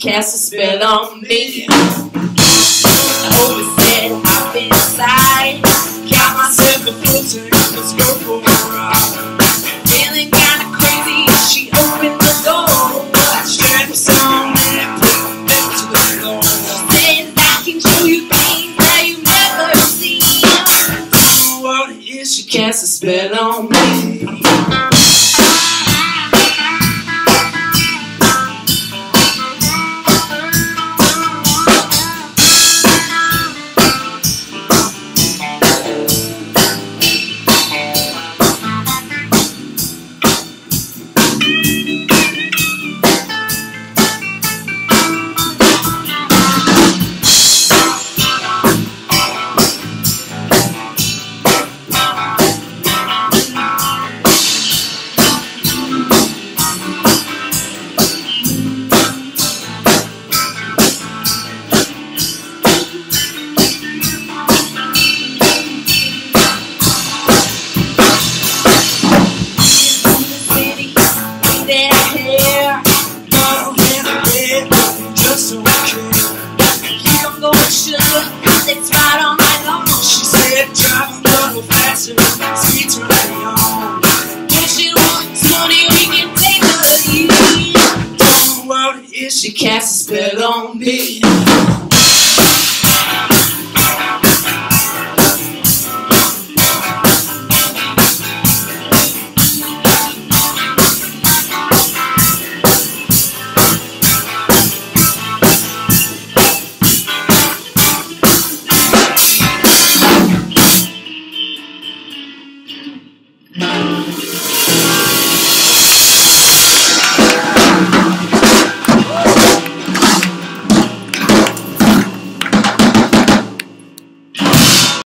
cast a spell on me. Said I've been inside. Got myself a let's go for a ride. Feeling kinda crazy, she opened the door. Strap us on and put my back to the floor. Said I can show you things that you never seen. What is, she cast a spell on me. She cast a spell on me.